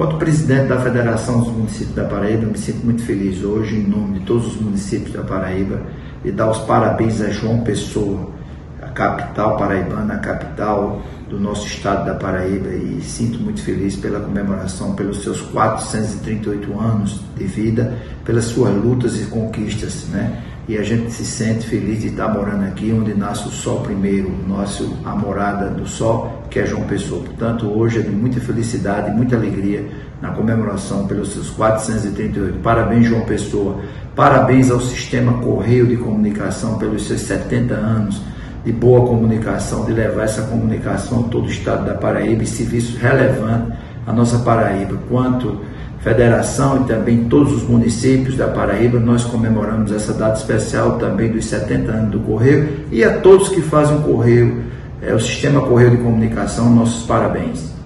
Quanto presidente da Federação dos Municípios da Paraíba, me sinto muito feliz hoje, em nome de todos os municípios da Paraíba, e dar os parabéns a João Pessoa, capital paraibana, a capital do nosso estado da Paraíba, e sinto muito feliz pela comemoração, pelos seus 438 anos de vida, pelas suas lutas e conquistas, né? e a gente se sente feliz de estar morando aqui, onde nasce o sol primeiro, nosso, a morada do sol, que é João Pessoa. Portanto, hoje é de muita felicidade muita alegria na comemoração pelos seus 438. Parabéns, João Pessoa. Parabéns ao Sistema Correio de Comunicação pelos seus 70 anos de boa comunicação, de levar essa comunicação a todo o estado da Paraíba e serviços relevantes à nossa Paraíba, quanto federação e também todos os municípios da Paraíba, nós comemoramos essa data especial também dos 70 anos do Correio e a todos que fazem o Correio, é, o Sistema Correio de Comunicação, nossos parabéns.